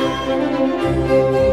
Música